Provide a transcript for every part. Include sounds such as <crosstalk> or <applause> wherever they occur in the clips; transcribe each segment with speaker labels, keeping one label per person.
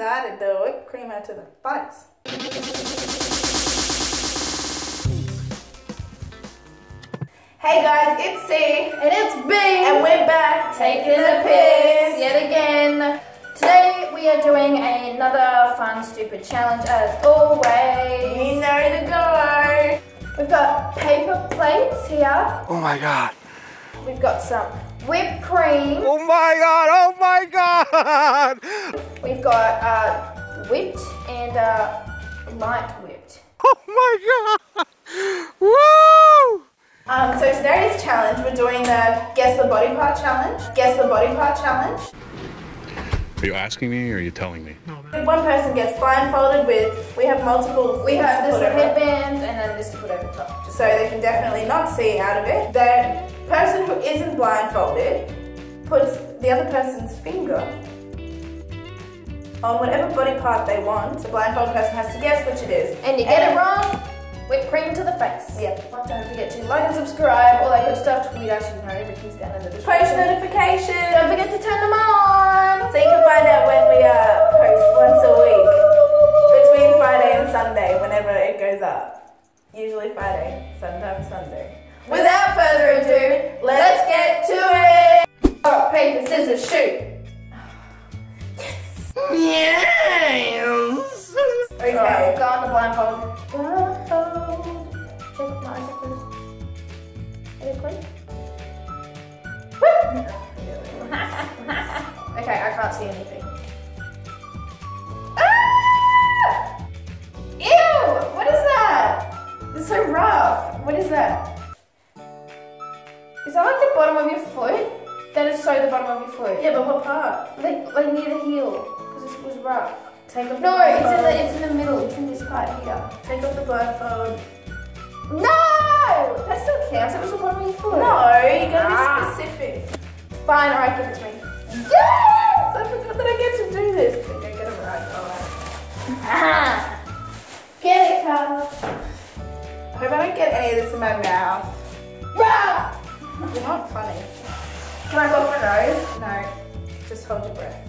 Speaker 1: decided to whip cream her to the face. Hey guys, it's Cee.
Speaker 2: And it's Bee.
Speaker 1: And we're back
Speaker 2: taking the piss yet again. Today we are doing another fun, stupid challenge as always.
Speaker 1: You know the go.
Speaker 2: We've got paper plates here.
Speaker 3: Oh my god.
Speaker 2: We've got some whipped cream.
Speaker 3: Oh my god. Oh my god.
Speaker 2: We've got uh, whipped and uh, light whipped.
Speaker 3: Oh my god. Woo!
Speaker 1: Um, so today's challenge, we're doing the guess the body part challenge. Guess the body part challenge.
Speaker 4: Are you asking me or are you telling me?
Speaker 1: One person gets blindfolded with, we have multiple
Speaker 2: We
Speaker 1: things
Speaker 2: have this headband and then this to put over top.
Speaker 1: so they can definitely not see out of it. The person who isn't blindfolded puts the other person's finger on whatever body part they want. The blindfolded person has to guess which it is.
Speaker 2: And you get it wrong, whipped cream to the face.
Speaker 1: Yeah.
Speaker 2: Don't forget to like and subscribe, all that good stuff. Tweet us, you know everything's down in the description.
Speaker 1: Post notifications.
Speaker 2: Don't forget to turn them on.
Speaker 1: So you can find out when we uh, post once a week between Friday and Sunday, whenever it goes up. Usually Friday, sometimes Sunday. Without further ado, let's get to it.
Speaker 2: Rock, paper, scissors, shoot.
Speaker 3: Yes. Yes!
Speaker 1: Okay.
Speaker 2: Alright, go on the blindfold. Blindfold. Check my eyes first. Are they clean? okay, I can't see anything. Ah! Ew! What is that? It's so rough. What is that? Is that like the bottom of your foot? That is so the bottom of your foot.
Speaker 1: Yeah, but what part?
Speaker 2: Like, like near the heel, because it was rough.
Speaker 1: Take off
Speaker 2: No,
Speaker 1: the
Speaker 2: it's in the it's in the middle. It's in this part here.
Speaker 1: Take off the blindfold.
Speaker 2: No, that still counts. It was the bottom of your foot.
Speaker 1: No, you gotta
Speaker 2: Ah.
Speaker 1: be specific.
Speaker 2: Fine, alright, give it to me.
Speaker 1: Yes! I forgot that I get to do this. Okay, get it right. Alright.
Speaker 2: Ah. <laughs> Get it, Carl.
Speaker 1: I hope I don't get any of this in my mouth.
Speaker 2: Rah!
Speaker 1: You're not funny.
Speaker 2: Can I go for my nose?
Speaker 1: No, just hold your breath.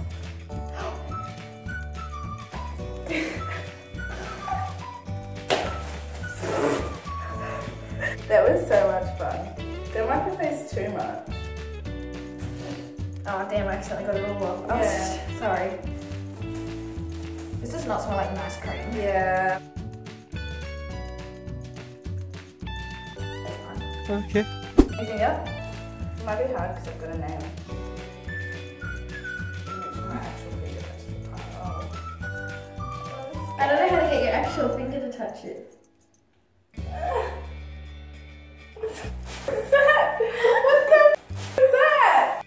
Speaker 1: <gasps> that was so much fun. Don't wipe your face too much.
Speaker 2: Oh damn! I accidentally got it all off. Oh,
Speaker 1: Yeah.
Speaker 2: sorry. This does not smell like nice cream.
Speaker 1: Yeah.
Speaker 3: Okay.
Speaker 2: Anything else?
Speaker 1: It might be hard because I've got a nail. My actual finger touches the part.
Speaker 2: I don't know how to get your actual finger to touch it.
Speaker 1: What's that? What the f- is that?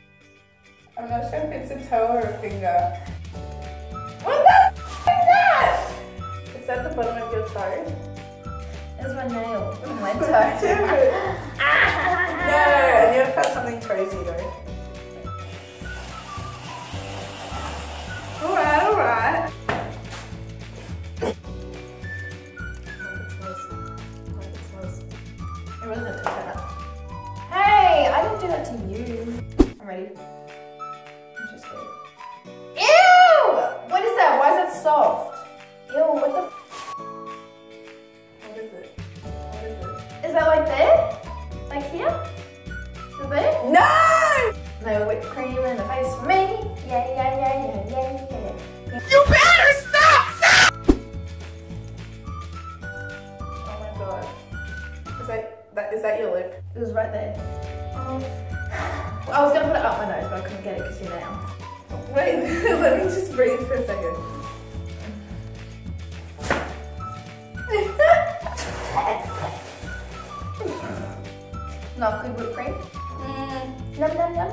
Speaker 1: I'm not sure if it's a toe or a finger. What the f- is that? Is that the bottom of your toe?
Speaker 2: That's my nail. My <laughs> toe.
Speaker 1: no, I it felt something cozy though. Alright, alright.
Speaker 2: Not good whipped cream.
Speaker 1: Mm,
Speaker 2: Yum, yum, yum.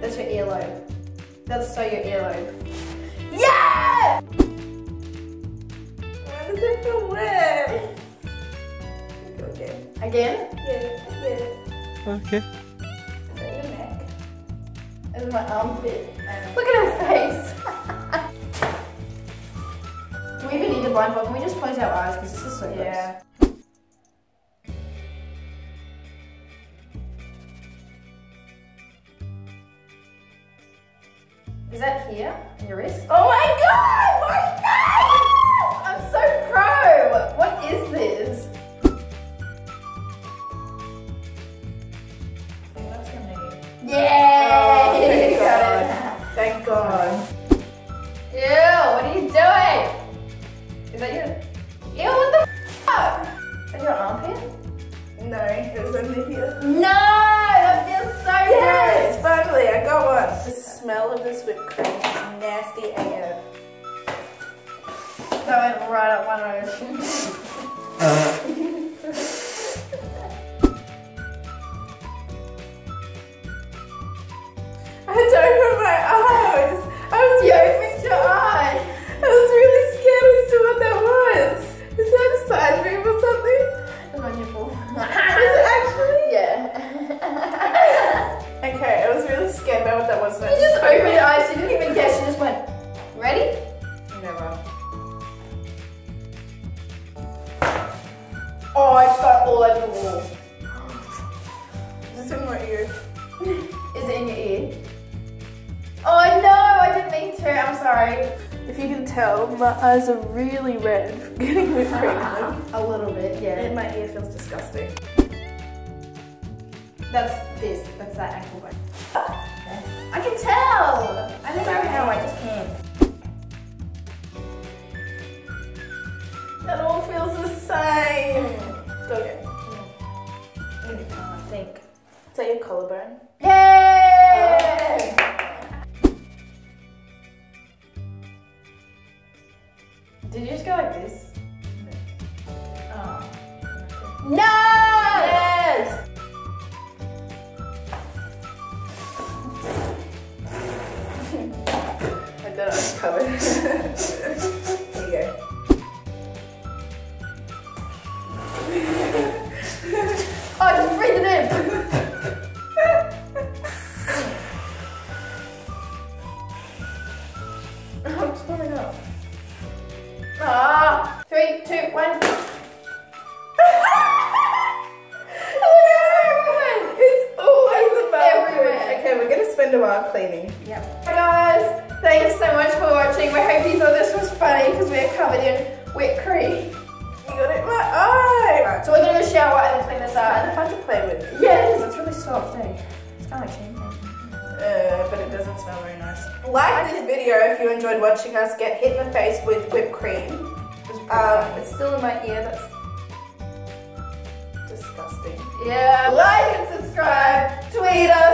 Speaker 2: That's your earlobe. That's so your earlobe. Yeah!
Speaker 1: why does it feel wet? Okay.
Speaker 2: Again?
Speaker 1: Yeah, yeah.
Speaker 3: Okay.
Speaker 1: Is that your neck?
Speaker 2: It's my armpit.
Speaker 1: Um,
Speaker 2: Look at her face. Do <laughs> we even need a blindfold? Can we just close our eyes because this is so gross?
Speaker 1: yeah.
Speaker 2: Is that here? On your wrist?
Speaker 1: Oh! My god!
Speaker 2: Right up my nose. All over the wall.
Speaker 1: Is this in my ear? <laughs>
Speaker 2: Is it in your ear? Oh no, I didn't mean to, I'm sorry.
Speaker 1: If you can tell, my eyes are really red from <laughs> getting whipped cream in them.
Speaker 2: A little bit, yeah.
Speaker 1: And my ear feels disgusting.
Speaker 2: That's this, that's that ankle bone. I can tell! I don't know how, I just can't.
Speaker 1: That all feels the same. Go again.
Speaker 2: I mm. think.
Speaker 1: Is that your collarbone?
Speaker 2: Yay! Did you just go like this? Oh. No!
Speaker 1: Gonna spend a while cleaning.
Speaker 2: Yep. Hi guys, thanks so much for watching. We hope you thought this was funny because we're covered in whipped cream.
Speaker 1: You got it in my eye.
Speaker 2: So we're gonna go shower and then clean this
Speaker 1: Kind of
Speaker 2: up.
Speaker 1: fun to play with.
Speaker 2: Is. It's really soft, eh? It's kind of like.
Speaker 1: Uh, but it doesn't smell very nice. Like this video if you enjoyed watching us get hit in the face with whipped cream. Um, it's still in my ear. That's disgusting.
Speaker 2: Yeah. Like and subscribe.
Speaker 1: Tweet us,